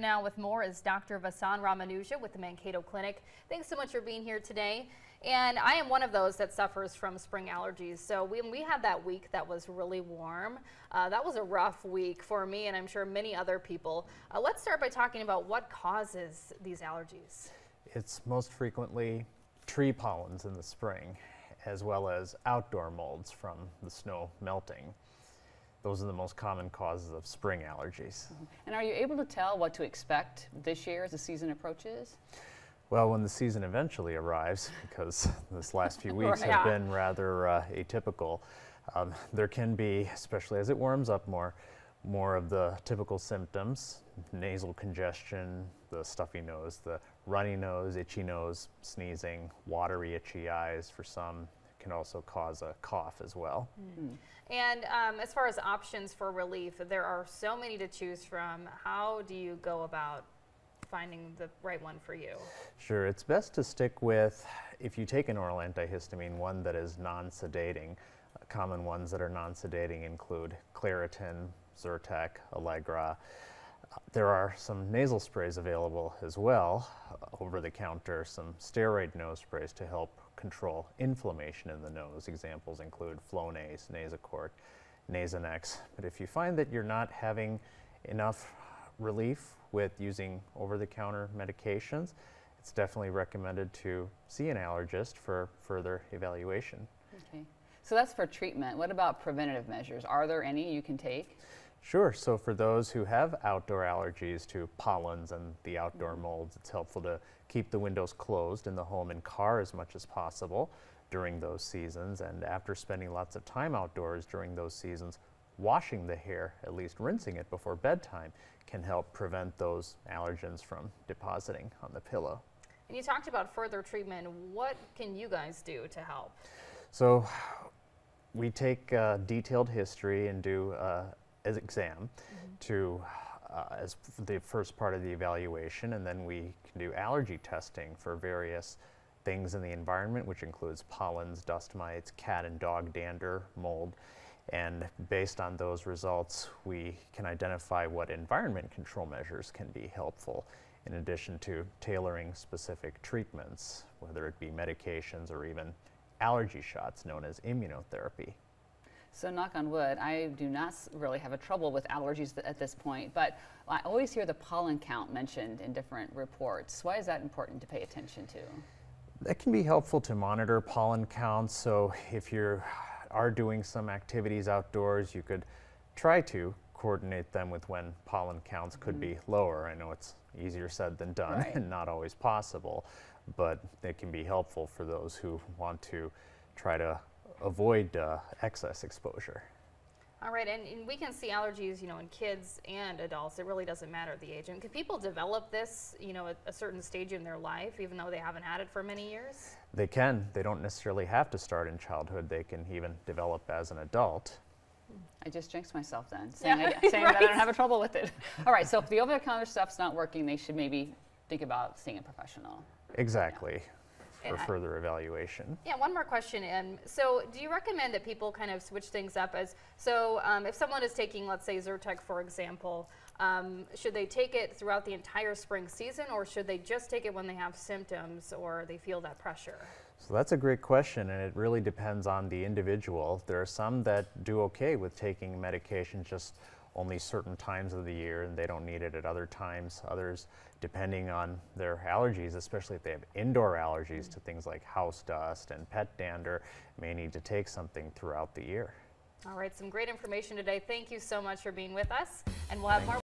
Now with more is Dr. Vasan Ramanuja with the Mankato Clinic. Thanks so much for being here today. And I am one of those that suffers from spring allergies. So when we had that week that was really warm, uh, that was a rough week for me and I'm sure many other people. Uh, let's start by talking about what causes these allergies. It's most frequently tree pollens in the spring, as well as outdoor molds from the snow melting. Those are the most common causes of spring allergies. Mm -hmm. And are you able to tell what to expect this year as the season approaches? Well, when the season eventually arrives, because this last few weeks have yeah. been rather uh, atypical, um, there can be, especially as it warms up more, more of the typical symptoms, nasal congestion, the stuffy nose, the runny nose, itchy nose, sneezing, watery, itchy eyes for some, can also cause a cough as well. Mm. And um, as far as options for relief, there are so many to choose from. How do you go about finding the right one for you? Sure, it's best to stick with, if you take an oral antihistamine, one that is non-sedating. Uh, common ones that are non-sedating include Claritin, Zyrtec, Allegra. There are some nasal sprays available as well, uh, over the counter, some steroid nose sprays to help control inflammation in the nose. Examples include Flonase, Nasacort, Nasonex. But if you find that you're not having enough relief with using over-the-counter medications, it's definitely recommended to see an allergist for further evaluation. Okay. So that's for treatment. What about preventative measures? Are there any you can take? Sure. So for those who have outdoor allergies to pollens and the outdoor mm -hmm. molds, it's helpful to keep the windows closed in the home and car as much as possible during those seasons. And after spending lots of time outdoors during those seasons, washing the hair, at least rinsing it before bedtime, can help prevent those allergens from depositing on the pillow. And you talked about further treatment. What can you guys do to help? So we take a detailed history and do uh, exam mm -hmm. to uh, as the first part of the evaluation, and then we can do allergy testing for various things in the environment, which includes pollens, dust mites, cat and dog dander, mold. And based on those results, we can identify what environment control measures can be helpful in addition to tailoring specific treatments, whether it be medications or even allergy shots known as immunotherapy. So knock on wood, I do not really have a trouble with allergies th at this point, but I always hear the pollen count mentioned in different reports. Why is that important to pay attention to? That can be helpful to monitor pollen counts. So if you are doing some activities outdoors, you could try to coordinate them with when pollen counts could mm -hmm. be mm-hmm. lower. I know it's easier said than done right. and not always possible, but it can be helpful for those who want to try to avoid uh, excess exposure. All right, and, and, we can see allergies, you know, in kids and adults. It really doesn't matter the age. And can people develop this, you know, at a certain stage in their life, even though they haven't had it for many years? They can. They don't necessarily have to start in childhood. They can even develop as an adult. I just jinxed myself then, saying, yeah, I, saying right. that I don't have a trouble with it. All right, so if the over-the-counter stuff's not working, they should maybe think about seeing a professional. Exactly. Yeah for further evaluation. Yeah, one more question. And so, do you recommend that people kind of switch things up? As so, um, if someone is taking, let's say, Zyrtec, for example, um, should they take it throughout the entire spring season, or should they just take it when they have symptoms or they feel that pressure? So that's a great question, and it really depends on the individual. There are some that do okay with taking medication just only certain times of the year and they don't need it at other times. Others, depending on their allergies, especially if they have indoor allergies to things like house dust and pet dander, may need to take something throughout the year. All right, some great information today. Thank you so much for being with us, and we'll have more.